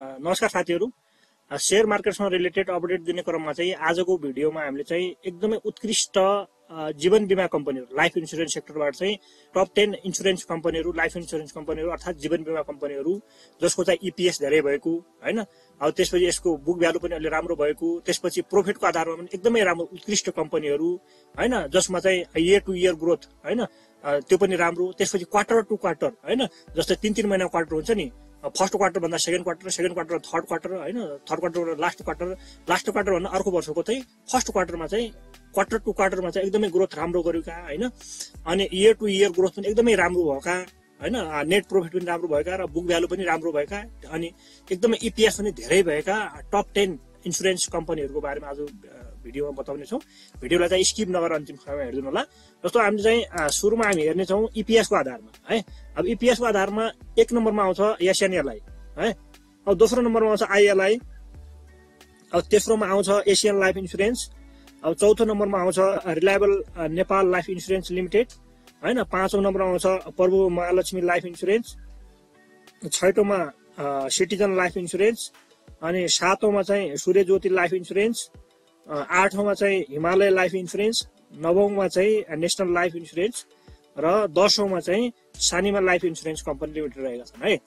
नमस्कार साथीहरू। Share मार्केटसँग related update दिने क्रममा चाहिँ आजको भिडियोमा हामीले चाहिँ एकदमै उत्कृष्ट जीवन बिमा कम्पनीहरू लाइफ इन्सुरेन्स सेक्टरबाट चाहिँ टप टेन इन्सुरेन्स कम्पनीहरू लाइफ इन्सुरेन्स कम्पनीहरू अर्थात् जीवन बिमा कम्पनीहरू जसको चाहिँ इपिएस धेरै भएको होइन? अब त्यसपछि यसको बुक भ्यालु पनि अलि राम्रो भएको त्यसपछि प्रोफिटको आधारमा पनि एकदमै राम्रो उत्कृष्ट कम्पनीहरू होइन? जसमा चाहिँ इयर टु इयर ग्रोथ होइन? त्यो पनि राम्रो त्यसपछि क्वार्टर टु क्वार्टर होइन? जस्तै तिन तिन महिना क्वार्टर हुन्छ नि first क्वार्टरभन्दा second quarter second quarter third quarter होइन? Third quarter last quarter last क्वार्टरभन्दा अर्को वर्षको चाहिँ फर्स्ट क्वार्टरमा चाहिँ क्वार्टर टु क्वार्टरमा चाहिँ एकदमै ग्रोथ राम्रो गरेका होइन? अनि इयर टु इयर ग्रोथ पनि एकदमै राम्रो भएका होइन? नेट प्रफिट पनि राम्रो भएका र बुक भ्यालु पनि राम्रो भएका अनि एकदमै इपिएस पनि धेरै भएका टप टेन इन्सुरेन्स कम्पनीहरूको बारेमा आज भिडियोमा बताउने छौँ। भिडियोलाई चाहिँ स्किप नगरेर अन्तिमसम्म हेरिदिनु होला जस्तो हामी चाहिँ सुरुमा हामी हेर्नेछौँ इपिएसको आधारमा है। अब इपिएसको आधारमा एक नम्बरमा आउँछ एसियनएलआई है। अब दोस्रो नम्बरमा आउँछ आइएलआई अब तेस्रोमा आउँछ एसियन लाइफ इन्सुरेन्स अब चौथो नम्बरमा आउँछ reliable Nepal life insurance limited होइन। पाँचौँ नम्बरमा आउँछ प्रभु महालक्ष्मी लाइफ इन्सुरेन्स छैटौँमा सिटिजन लाइफ इन्सुरेन्स अनि सातौँमा चाहिँ सूर्यज्योति लाइफ इन्सुरेन्स आठौँमा चाहिँ हिमालय लाइफ इन्सुरेन्स नवौँमा चाहिँ नेसनल लाइफ इन्सुरेन्स र दसौँमा चाहिँ Sanima life insurance company limited रहेका छन् है।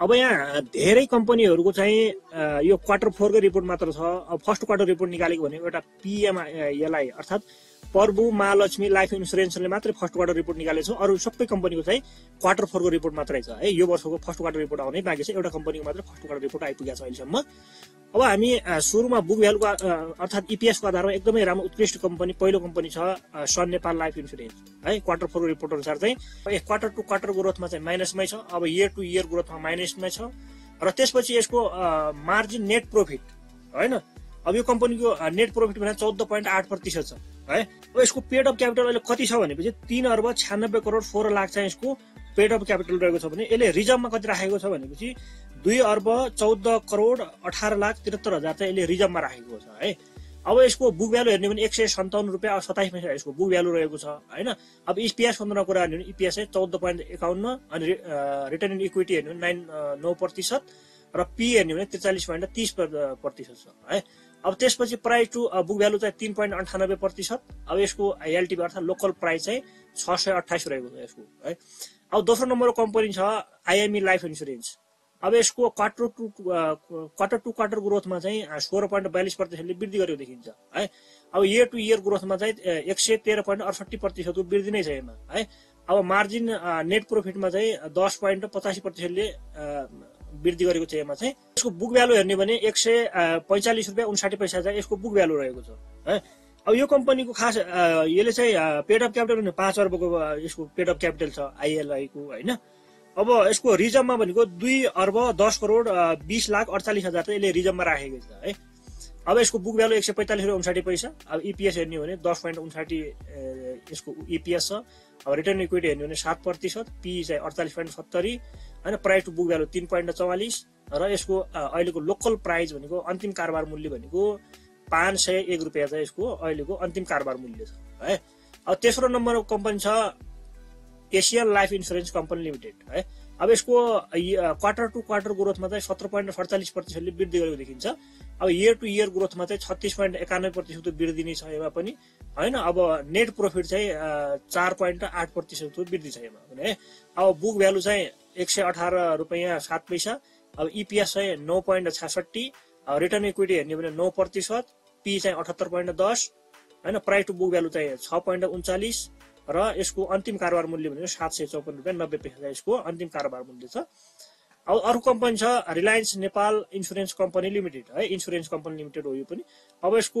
अब यहाँ धेरै कम्पनीहरूको चाहिँ यो क्वार्टर फोरको रिपोर्ट मात्र छ। अब फर्स्ट क्वार्टर रिपोर्ट निकालेको भने एउटा पिएमआइएलआई अर्थात् प्रभु महालक्ष्मी लाइफ इन्सुरेन्सले मात्रै फर्स्ट क्वार्टर रिपोर्ट निकालेको छ। अरू सबै कम्पनीको चाहिँ क्वार्टर फोरको रिपोर्ट मात्रै छ। है यो वर्षको फर्स्ट क्वार्टर रिपोर्ट आउनै बाँकी छ। एउटा कम्पनीको मात्रै फर्स्ट क्वार्टर रिपोर्ट आइपुगेको छ अहिलेसम्म। अब हामी सुरुमा बुक भ्यालुको अर्थात् इपिएसको आधारमा एकदमै राम्रो उत्कृष्ट कम्पनी पहिलो कम्पनी छ सन नेपाल लाइफ इन्सुरेन्स। है क्वार्टर फोरको रिपोर्ट अनुसार चाहिँ क्वार्टर टु क्वार्टर ग्रोथमा चाहिँ माइनसमै छ। अब इयर टु इयर ग्रोथमा माइनसमै छ। र त्यसपछि यसको मार्जिन नेट प्रफिट होइन? अब यो कम्पनीको नेट प्रफिट भने चौध पोइन्ट आठ प्रतिशत छ। है? यसको पेड अफ क्यापिटल अहिले कति छ भनेपछि तिन अर्ब छ्यानब्बे करोड फोर लाख चाहिँ यसको पेड अफ क्यापिटल रहेको छ भने यसले रिजर्भमा कति राखेको छ भनेपछि दुई अर्ब चौध करोड अठार लाख त्रिहत्तर हजार चाहिँ यसले रिजर्भमा राखेको छ है? अब यसको बुक भ्यालु हेर्ने भने एक सय सन्ताउन्न रुपियाँ सताइस पैसा यसको बुक भ्यालु रहेको छ होइन? अब इपिएस पन्ध्र कुरा हेर्ने भने इपिएस चाहिँ चौध पोइन्ट एकाउन्न अनि रिटर्न इन इक्विटी हेर्ने भने नाइन नौ प्रतिशत र पी हेर्ने भने त्रिचालिस पोइन्ट तिस प्रतिशत छ है? अब त्यसपछि प्राइस टु बुक भ्यालु चाहिँ तिन पोइन्ट अन्ठानब्बे प्रतिशत। अब यसको एलटिभी अर्थात् लोकल प्राइस चाहिँ छ सय अठाइस रहेको छ यसको है। अब दोस्रो नम्बरको कम्पनी छ आइएमई लाइफ इन्सुरेन्स अब यसको quarter to quarter to quarter ग्रोथमा चाहिँ सोह्र पोइन्ट बयालिस प्रतिशतले वृद्धि गरेको देखिन्छ है। अब इयर टु इयर ग्रोथमा चाहिँ एक सय तेह्र पोइन्ट अडसठी प्रतिशतको वृद्धि नै छ यसमा है। अब मार्जिन नेट प्रफिटमा चाहिँ दस पोइन्ट पचासी प्रतिशतले वृद्धि गरेको छ यसमा चाहिँ। यसको बुक भ्यालु हेर्ने भने एक सय पैँचालिस रुपियाँ उन्साठी पैसा चाहिँ यसको बुक भ्यालु रहेको छ है। अब यो कम्पनीको खास यसले चाहिँ पेड अफ क्यापिटल भने पाँच अर्बको यसको पेड अफ क्यापिटल छ आइएलआईको होइन। अब यसको रिजर्भमा भनेको दुई अर्ब दस करोड बिस लाख अडचालिस हजार चाहिँ यसले रिजर्भमा राखेको छ है। अब यसको बुक भ्यालु एक सय पैँतालिस रुपियाँ उन्साठी पैसा अब इपिएस हेर्ने हो भने दस पोइन्ट उन्साठी यसको इपिएस छ। अब रिटर्न इक्विटी हेर्ने हो भने सात प्रतिशत पी चाहिँ अडचालिस पोइन्ट सत्तरी। होइन प्राइस टु बुक भ्यालु तिन पोइन्ट चौवालिस र यसको अहिलेको लोकल प्राइस भनेको अन्तिम कारोबार मूल्य भनेको पाँच सय एक रुपियाँ चाहिँ यसको अहिलेको अन्तिम कारोबार मूल्य छ है? अब तेस्रो नम्बरको कम्पनी छ Asian life insurance company limited है? अब यसको क्वार्टर टु क्वार्टर ग्रोथमा चाहिँ सत्र पोइन्ट सडचालिस प्रतिशतले वृद्धि गरेको देखिन्छ। अब इयर टु इयर ग्रोथमा चाहिँ छत्तिस पोइन्ट एकानब्बे प्रतिशतको वृद्धि नै छ यसमा पनि होइन? अब नेट प्रफिट चाहिँ चार पोइन्ट आठ प्रतिशतको वृद्धि छ यसमा है? अब बुक भ्यालु चाहिँ एक सय अठार रुपियाँ सात पैसा। अब इपिएस चाहिँ नौ पोइन्ट छ्यासठी रिटर्न इक्विटी हेर्ने भने नौ प्रतिशत पी चाहिँ अठहत्तर पोइन्ट दस होइन प्राइस टु बुक भ्यालु चाहिँ छ पोइन्ट उन्चालिस र यसको अन्तिम कारोबार मूल्य भनेको सात सय चौपन्न रुपियाँ नब्बे पैसा यसको अन्तिम कारोबार मूल्य छ। अब अर्को कम्पनी छ reliance Nepal insurance company limited है इन्सुरेन्स कम्पनी लिमिटेड हो यो पनि। अब यसको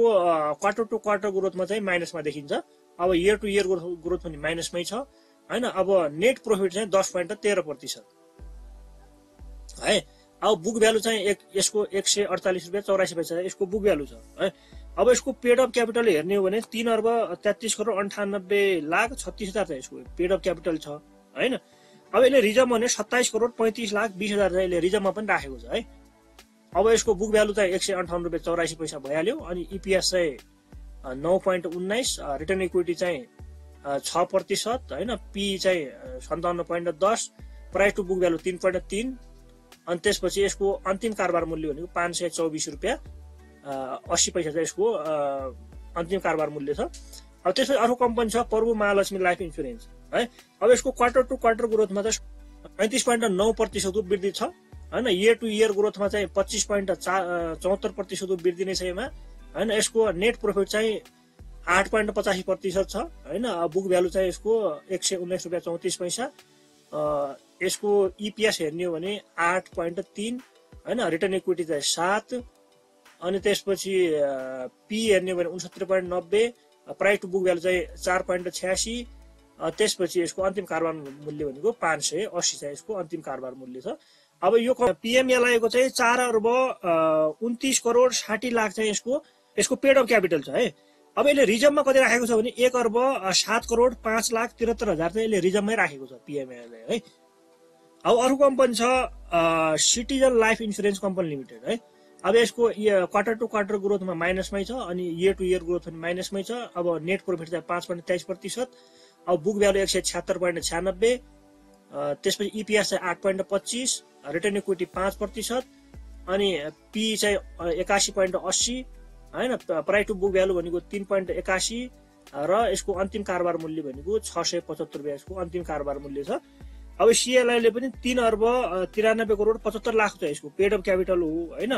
क्वार्टर टु क्वार्टर ग्रोथमा चाहिँ माइनसमा देखिन्छ। अब इयर टु इयर ग्रोथ पनि माइनसमै छ। होइन अब नेट प्रफिट चाहिँ दस पोइन्ट तेह्र प्रतिशत। है अब बुक भ्यालु चाहिँ एक यसको एक सय अडचालिस रुपियाँ चौरासी पैसा यसको बुक भ्यालु छ है। अब यसको पेड अफ क्यापिटल हेर्ने हो भने तिन अर्ब तेत्तिस करोड अन्ठानब्बे लाख छत्तिस हजार चाहिँ यसको पेड अफ क्यापिटल छ होइन। अब यसले रिजर्भ भने सत्ताइस करोड पैँतिस लाख बिस हजार चाहिँ यसले रिजर्भमा पनि राखेको छ है। अब यसको बुक भ्यालु चाहिँ एक सय अन्ठाउन्न रुपियाँ चौरासी पैसा भइहाल्यो अनि इपिएस चाहिँ नौ पोइन्ट उन्नाइस रिटर्न इक्विटी चाहिँ छ प्रतिशत होइन? पी चाहिँ सन्ताउन्न पोइन्ट दस प्राइस टु बुक भ्यालु तिन पोइन्ट तिन अनि त्यसपछि यसको अन्तिम कारोबार मूल्य भनेको पाँच सय चौबिस रुपियाँ अस्सी पैसा चाहिँ यसको अन्तिम कारोबार मूल्य छ। अब त्यसपछि अर्को कम्पनी छ प्रभु महालक्ष्मी लाइफ इन्सुरेन्स है? अब यसको क्वार्टर टु क्वार्टर ग्रोथमा चाहिँ पैँतिस पोइन्ट नौ प्रतिशतको वृद्धि छ होइन? इयर टु इयर ग्रोथमा चाहिँ पच्चिस पोइन्ट चा चौहत्तर प्रतिशतको वृद्धि नै छ यसमा होइन? यसको नेट प्रफिट चाहिँ आठ पोइन्ट पचासी प्रतिशत छ होइन? बुक भ्यालु चाहिँ यसको एक सय उन्नाइस रुपियाँ चौतिस पैसा। यसको इपिएस हेर्ने हो भने आठ पोइन्ट तिन होइन? रिटर्न इक्विटी चाहिँ सात अनि त्यसपछि पी हेर्ने हो भने उनसत्तरी पोइन्ट नब्बे प्राइस टु बुक भ्यालु चाहिँ चार पोइन्ट छ्यासी त्यसपछि यसको अन्तिम कारोबार मूल्य भनेको पाँच सय अस्सी चाहिँ यसको अन्तिम कारोबार मूल्य छ। अब यो पिएमएलआईको चाहिँ चार अर्ब उन्तिस करोड साठी लाख चाहिँ यसको यसको पेड अफ क्यापिटल छ है। अब यसले रिजर्भमा कति राखेको छ भने एक अर्ब सात करोड पाँच लाख त्रिहत्तर हजार चाहिँ यसले रिजर्भमै राखेको छ पिएमएलले है। अब अर्को कम्पनी छ citizen life insurance company limited है। अब यसको क्वार्टर टु क्वार्टर ग्रोथमा माइनसमै छ अनि इयर टु इयर ग्रोथ पनि माइनसमै छ। अब नेट प्रफिट चाहिँ पाँच पोइन्ट तेइस प्रतिशत अब बुक भ्यालु एक सय छ्यात्तर पोइन्ट छ्यानब्बे त्यसपछि इपिएस चाहिँ आठ पोइन्ट पच्चिस रिटर्न इक्विटी पाँच प्रतिशत अनि पी चाहिँ एकासी पोइन्ट अस्सी होइन प्राइस टु बुक भ्यालु भनेको तिन पोइन्ट एकासी र यसको अन्तिम कारोबार मूल्य भनेको छ सय पचहत्तर रुपियाँ यसको अन्तिम कारोबार मूल्य छ। अब सिएलआईले पनि तिन अर्ब तिरानब्बे करोड पचहत्तर लाख छ यसको पेड अफ क्यापिटल हो होइन।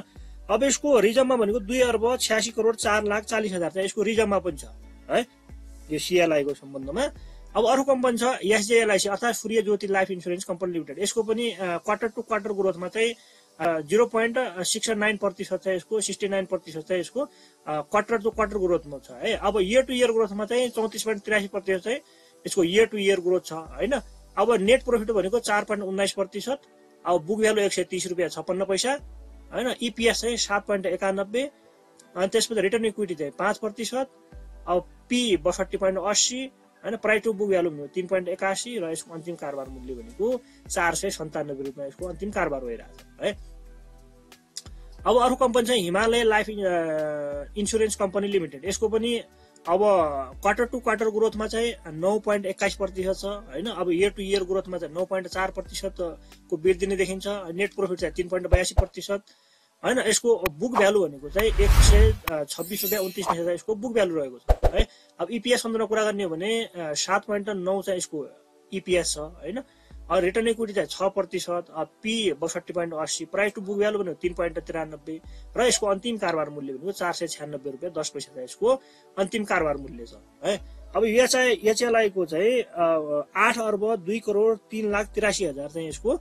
अब यसको रिजर्भमा भनेको दुई अर्ब छ्यासी करोड चार लाख चालिस हजार चाहिँ यसको रिजर्भमा पनि छ है यो सिएलआईको सम्बन्धमा। अब अर्को कम्पनी छ एसजेएलआइसी अर्थात् Surya Jyoti life insurance company limited यसको पनि क्वार्टर टु क्वार्टर ग्रोथमा चाहिँ जिरो पोइन्ट सिक्स नाइन प्रतिशत चाहिँ यसको सिक्सटी नाइन प्रतिशत चाहिँ यसको क्वार्टर टु क्वार्टर ग्रोथमा छ है। अब इयर टु इयर ग्रोथमा चाहिँ चौतिस पोइन्ट तिरासी प्रतिशत चाहिँ यसको इयर टु इयर ग्रोथ छ होइन। अब नेट प्रफिट भनेको चार पोइन्ट उन्नाइस प्रतिशत अब बुक भ्यालु एक सय तिस रुपियाँ छप्पन्न पैसा होइन। इपिएस चाहिँ सात पोइन्ट एकानब्बे अनि त्यसपछि रिटर्न इक्विटी चाहिँ पाँच प्रतिशत अब पी बसठी पोइन्ट अस्सी होइन प्राइस टु बुक भ्यालु तिन पोइन्ट एकासी र यसको अन्तिम कारोबार मूल्य भनेको चार सय सन्तानब्बे रुपियाँ यसको अन्तिम कारोबार भइरहेको छ है। अब अर्को कम्पनी चाहिँ Himalaya life insurance company limited. यसको पनि अब क्वार्टर टु क्वार्टर ग्रोथमा चाहिँ नौ पोइन्ट एक्काइस प्रतिशत छ होइन। अब इयर टु इयर ग्रोथमा चाहिँ नौ पोइन्ट चार प्रतिशतको वृद्धि नै देखिन्छ। नेट प्रफिट चाहिँ तिन पोइन्ट बयासी प्रतिशत। होइन यसको बुक भ्यालु भनेको चाहिँ एक सय छब्बिस रुपियाँ उन्तिस पैसा चाहिँ यसको बुक भ्यालु रहेको छ है। अब इपिएस सन्दर्भमा कुरा गर्ने हो भने सात पोइन्ट नौ चाहिँ यसको इपिएस छ होइन। रिटर्न इक्विटी चाहिँ छ प्रतिशत पी बसठी पोइन्ट अस्सी प्राइस टु बुक भ्यालु भनेको तिन पोइन्ट तिरानब्बे र यसको अन्तिम कारोबार मूल्य भनेको चार सय छ्यानब्बे रुपियाँ दस पैसा चाहिँ यसको अन्तिम कारोबार मूल्य छ है। अब चाहिँ एचएलआईको चाहिँ आठ अर्ब दुई करोड तिन लाख तिरासी हजार चाहिँ यसको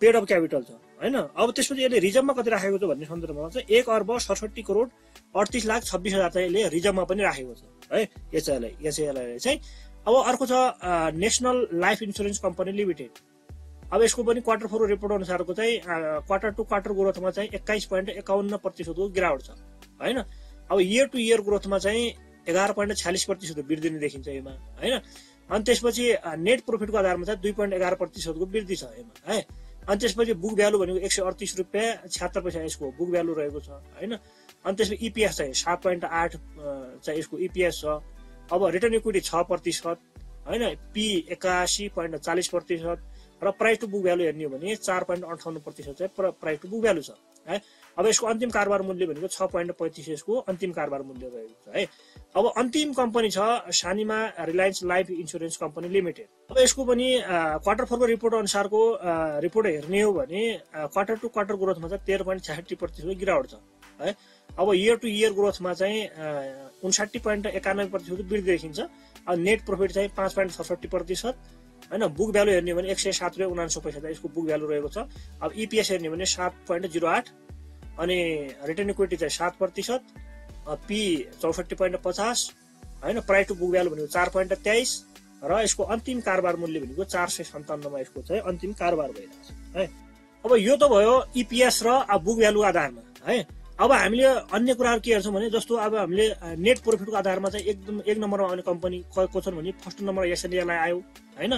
पेड अफ क्यापिटल छ। होइन? अब त्यसपछि यसले रिजर्भमा कति राखेको छ भन्ने सन्दर्भमा चाहिँ एक अर्ब सडसठी करोड अडतिस लाख छब्बिस हजार चाहिँ यसले रिजर्भमा पनि राखेको छ है? एचएलआई एचएलआईले चाहिँ। अब अर्को छ national life insurance company limited. अब यसको पनि क्वार्टर फोर रिपोर्ट अनुसारको चाहिँ क्वार्टर टु क्वार्टर ग्रोथमा चाहिँ एक्काइस पोइन्ट एकाउन्न प्रतिशतको गिरावट छ होइन? अब इयर टु इयर ग्रोथमा चाहिँ एघार पोइन्ट छ्यालिस प्रतिशतको वृद्धि नै देखिन्छ यसमा होइन? अनि त्यसपछि नेट प्रफिटको आधारमा चाहिँ दुई पोइन्ट एघार प्रतिशतको वृद्धि छ यसमा है? अनि त्यसपछि बुक भ्यालु भनेको एक सय अडतिस रुपियाँ छ्यात्तर पैसा यसको बुक भ्यालु रहेको छ होइन? अनि त्यसपछि इपिएस चाहिँ सात पोइन्ट आठ चाहिँ यसको इपिएस छ। अब रिटर्न इक्विटी छ प्रतिशत होइन? पी एकासी पोइन्ट चालिस प्रतिशत र प्राइस टु बुक भ्यालु हेर्ने हो भने चार पोइन्ट अन्ठाउन्न प्रतिशत चाहिँ प्राइस टु बुक भ्यालु छ। है? अब यसको अन्तिम कारोबार मूल्य भनेको छ पोइन्ट पैँतिस यसको अन्तिम कारोबार मूल्य रहेको छ है? अब अन्तिम कम्पनी छ Sanima Reliance life insurance company limited. अब यसको पनि क्वार्टर फोरको रिपोर्ट अनुसारको रिपोर्ट हेर्ने हो भने क्वार्टर टु क्वार्टर ग्रोथमा चाहिँ तेह्र पोइन्ट छ्याठी प्रतिशतको गिरावट छ है? अब इयर टु इयर ग्रोथमा चाहिँ उन्साठी पोइन्ट एकानब्बे प्रतिशत वृद्धि देखिन्छ। अब नेट प्रफिट चाहिँ पाँच पोइन्ट सडसठी प्रतिशत। होइन बुक भ्यालु हेर्ने भने एक सय सात रुपियाँ उनान्सय पैसा चाहिँ यसको बुक भ्यालु रहेको छ। अब इपिएस हेर्ने हो भने सात पोइन्ट जिरो आठ अनि रिटर्न इक्विटी चाहिँ सात प्रतिशत पी चौसठी पोइन्ट पचास होइन प्राइस टु बुक भ्यालु भनेको चार पोइन्ट तेइस र यसको अन्तिम कारोबार मूल्य भनेको चार सय सन्ताउन्नमा यसको चाहिँ अन्तिम कारोबार भइरहेको छ है। अब यो त भयो इपिएस र अब बुक भ्यालु आधारमा है। अब हामीले अन्य कुराहरू के हेर्छौँ भने जस्तो अब हामीले नेट प्रफिटको आधारमा चाहिँ एकदम एक नम्बरमा आउने कम्पनी को छन् भने फर्स्ट नम्बरमा एसएनएलआई आयो होइन?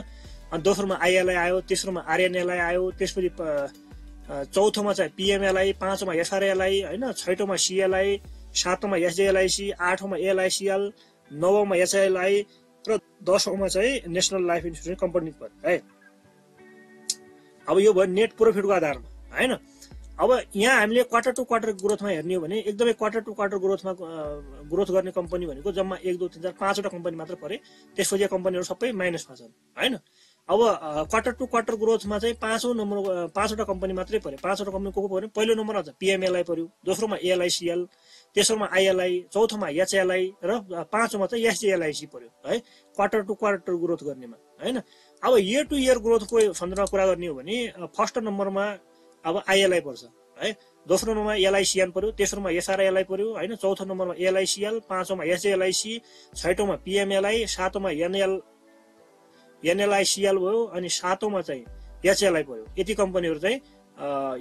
अनि दोस्रोमा आइएलआई आयो तेस्रोमा आरएनएलआई आयो त्यसपछि चौथोमा चाहिँ पिएमएलआई पाँचौँमा एसआरएलआई होइन? छैटौँमा सिएलआई सातौँमा एसडिएलआइसी आठौँमा एलआइसिएल नवौँमा एसआइएलआई र दसौँमा चाहिँ नेसनल लाइफ इन्सुरेन्स कम्पनी है? अब यो भयो नेट प्रफिटको आधारमा होइन? अब यहाँ हामीले क्वार्टर टु क्वार्टर ग्रोथमा हेर्ने हो भने एकदमै क्वार्टर टु क्वार्टर ग्रोथमा ग्रोथ गर्ने कम्पनी भनेको जम्मा एक दुई तिन चार पाँचवटा कम्पनी मात्र परे। त्यसपछि कम्पनीहरू सबै माइनसमा छन् होइन? अब क्वार्टर टु क्वार्टर ग्रोथमा चाहिँ पाँचौँ नम्बर पाँचवटा कम्पनी मात्रै पऱ्यो पाँचवटा कम्पनी को को पऱ्यो? पहिलो नम्बरमा छ पिएमएलआई पऱ्यो दोस्रोमा एलआइसिएल तेस्रोमा आइएलआई चौथोमा एचएलआई र पाँचौँमा चाहिँ एसजिएलआइसी पऱ्यो है? क्वार्टर टु क्वार्टर ग्रोथ गर्नेमा होइन? अब इयर टु इयर ग्रोथको सन्दर्भमा कुरा गर्ने हो भने फर्स्ट नम्बरमा अब आइएलआई पर्छ है? दोस्रो नम्बरमा एलआइसिएन पऱ्यो तेस्रोमा एसआरएलआई पऱ्यो होइन? चौथो नम्बरमा एलआइसिएल पाँचौँमा एसएलआइसी छैटौँमा पिएमएलआई सातौँमा एनएल एनएलआइसिएल भयो अनि सातौँमा चाहिँ एचएलआई पऱ्यो यति कम्पनीहरू चाहिँ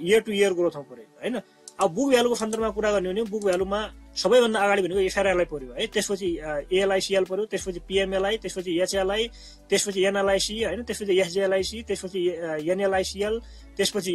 इयर टु इयर ग्रोथमा पऱ्यो होइन? अब बुक भ्यालुको सन्दर्भमा कुरा गर्ने भने बुक भ्यालुमा सबैभन्दा अगाडि भनेको एसआरएलआई पऱ्यो है त्यसपछि एएलआइसिएल पऱ्यो त्यसपछि पिएमएलआई त्यसपछि एचएलआई त्यसपछि एनएलआइसी होइन त्यसपछि एसजिएलआइसी त्यसपछि एनएलआइसिएल त्यसपछि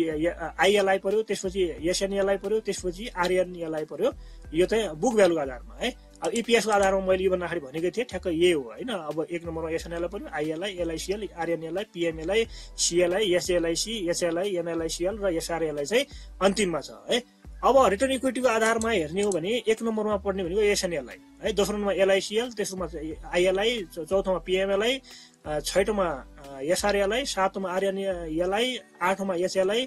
आइएलआई पऱ्यो त्यसपछि एसएनएलआई पऱ्यो त्यसपछि आरएनएलआई पऱ्यो यो चाहिँ बुक भ्यालुको आधारमा है अब इपिएसको आधारमा मैले यो भन्दाखेरि भनेको थिएँ ठ्याक्क यही हो होइन अब एक नम्बरमा एसएनएलआई पऱ्यो आइएलआई एलआइसिएल आरएनएलआई पिएमएलआई सिएलआई एसएलआइसी एचएलआई एनएलआइसिएल र एसआरएलआई चाहिँ अन्तिममा छ है अब रिटर्न इक्विटीको आधारमा हेर्ने हो भने एक नम्बरमा पढ्ने भनेको एसएनएलआई है दोस्रो नम्बरमा एलआइसिएल तेस्रोमा आइएलआई चौथोमा पिएमएलआई छैटौँमा एसआरएलआई सातौँमा आरएनएलआई आठौँमा एचएलआई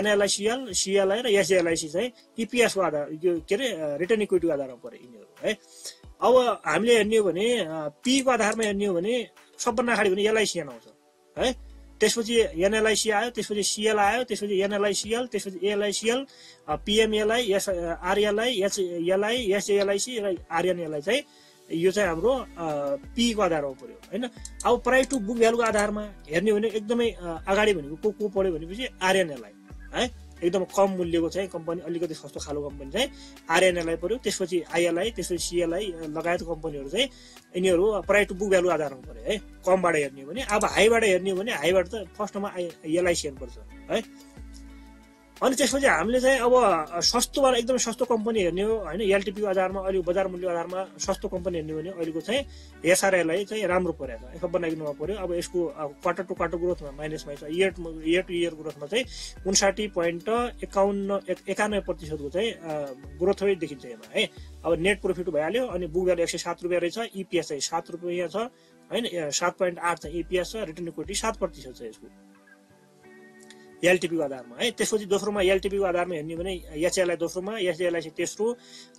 एनएलआइसिएल सिएलआई र एसएलआइसी चाहिँ इपिएसको आधार यो के अरे रिटर्न इक्विटीको आधारमा पऱ्यो यिनीहरू है। अब हामीले हेर्ने हो भने पीको आधारमा हेर्ने हो भने सबभन्दा अगाडि भने एलआइसिएन आउँछ है। त्यसपछि एनएलआइसी आयो त्यसपछि सिएल आयो त्यसपछि एनएलआइसिएल त्यसपछि एलआइसिएल पिएमएलआई एस आरएलआई एचएलआई एसएलआइसी र आरएनएलआई चाहिँ यो चाहिँ हाम्रो पीको आधारमा पऱ्यो होइन? अब प्राइस टु बुक भ्यालुको आधारमा हेर्ने भने एकदमै अगाडि भनेको को को पढ्यो भनेपछि आरएनएलआई है? एकदम कम मूल्यको चाहिँ कम्पनी अलिकति सस्तो खालको कम्पनी चाहिँ आरएनएलआई पऱ्यो। त्यसपछि आइएलआई त्यसपछि सिएलआई लगायत कम्पनीहरू चाहिँ यिनीहरू प्राइस टु बुक भ्यालु आधारमा पऱ्यो है। कमबाट हेर्ने हो भने अब हाईबाट हेर्ने हो भने हाईबाट त फर्स्टमा एलआइसिएन पर्छ है। अनि त्यसपछि हामीले चाहिँ अब सस्तोबाट एकदमै सस्तो कम्पनी हेर्ने हो होइन? एलटिपीको आधारमा अहिले बजार मूल्यको आधारमा सस्तो कम्पनी हेर्ने भने अहिलेको चाहिँ एसआरएलआई चाहिँ राम्रो परेको छ बनाइदिनुमा पऱ्यो। अब यसको क्वार्टर टु क्वार्टर ग्रोथमा माइनसमा छ। इयर इयर टु इयर ग्रोथमा चाहिँ उन्साठी पोइन्ट एकाउन्न एकानब्बे प्रतिशतको चाहिँ ग्रोथ रेट देखिन्छ यसमा है? अब नेट प्रफिट भइहाल्यो अनि बुक भ्यालु एक सय सात रुपियाँ रहेछ इपिएस चाहिँ सात रुपियाँ छ होइन? सात पोइन्ट आठ चाहिँ इपिएस छ रिटर्न इक्विटी सात प्रतिशत छ यसको। एलटिपीको आधारमा है त्यसपछि दोस्रोमा एलटिपीको आधारमा हेर्ने भने एचएलआई दोस्रोमा एसडिएलआई चाहिँ तेस्रो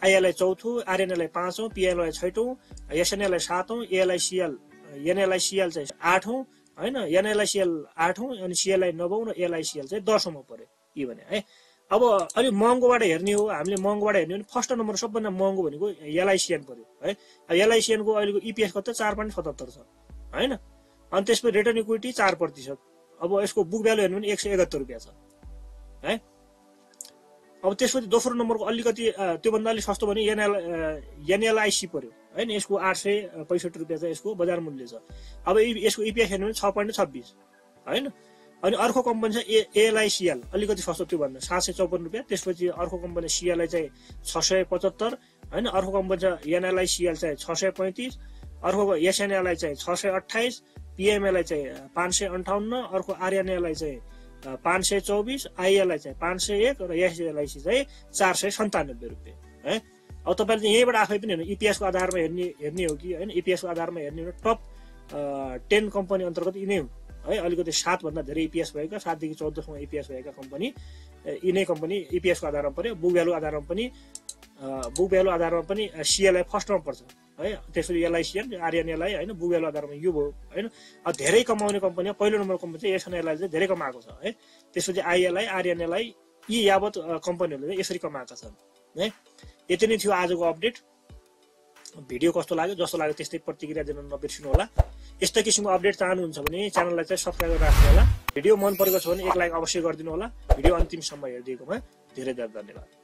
आइएलआई चौथो आरएनएलआई पाँचौँ पिएलआई छैटौँ एसएनएलआई सातौँ एएलआइसिएल एनएलआइसिएल चाहिँ आठौँ होइन एनएलआइसिएल आठौँ अनि सिएलआई नवौँ र एलआइसिएल चाहिँ दसौँमा पऱ्यो यी भने है अब अलिक महँगोबाट हेर्ने हो हामीले महँगोबाट हेर्ने भने फर्स्ट नम्बर सबभन्दा महँगो भनेको एलआइसिएन पऱ्यो है एलआइसिएनको अहिलेको इपिएस कति चार पोइन्ट सतहत्तर छ होइन अनि त्यसपछि रिटर्न इक्विटी चार प्रतिशत अब यसको बुक भ्यालु हेर्नु भने एक सय एकात्तर रुपियाँ छ। है? अब त्यसपछि दोस्रो नम्बरको अलिकति त्योभन्दा अलिक सस्तो भने एनएल एनएलआइसी पर्यो। होइन यसको आठ सय पैँसठी रुपियाँ चाहिँ यसको बजार मूल्य छ। अब यसको इपिएस हेर्नु भने छ पोइन्ट छब्बिस होइन? अनि अर्को कम्पनी छ ए एएलआइसिएल अलिकति सस्तो त्योभन्दा सात सय चौपन्न रुपियाँ। त्यसपछि अर्को कम्पनी सिएलआई चाहिँ छ सय पचहत्तर होइन? अर्को कम्पनी छ एनएलआइसिएल चाहिँ छ सय पैँतिस अर्को एसएनएलआई चाहिँ छ सय अठाइस पिएमएलाई चाहिँ पाँच सय अन्ठाउन्न अर्को आर्यनएलाई चाहिँ पाँच सय चौबिस आइएलआई चाहिँ पाँच सय एक र एसएलआइसी चाहिँ चार सय सन्तानब्बे रुपियाँ है? अब तपाईँले यहीँबाट आफै पनि हेर्नु इपिएसको आधारमा हेर्ने हेर्ने हो कि होइन? इपिएसको आधारमा हेर्ने हो टप टेन कम्पनी अन्तर्गत यिनै हुन् है? अलिकति सातभन्दा धेरै इपिएस भएका सातदेखि चौधसम्म इपिएस भएका कम्पनी यिनै कम्पनी इपिएसको आधारमा पऱ्यो बुक भ्यालु आधारमा पनि बुक भ्यालु आधारमा पनि सिएलआई फर्स्टमा पर्छ। है त्यसरी एलआइसिएन आर्यनएलआई होइन बुबेल आधारमा यो भयो होइन। अब धेरै कमाउने कम्पनी पहिलो नम्बर कम्पनी चाहिँ एसएनएलआई चाहिँ धेरै कमाएको छ है। त्यसपछि आइएलआई आर्यनएलआई यी यावत कम्पनीहरूले यसरी कमाएका छन् है। यति नै थियो आजको अपडेट भिडियो कस्तो लाग्यो जस्तो लाग्यो त्यस्तै प्रतिक्रिया दिन नबिर्सिनु होला यस्तै किसिमको अपडेट चाहनुहुन्छ भने च्यानललाई चाहिँ सब्सक्राइब राख्नु होला भिडियो मन परेको छ भने एक लाइक अवश्य गरिदिनु होला भिडियो अन्तिमसम्म हेरिदिएकोमा धेरै धेरै धन्यवाद।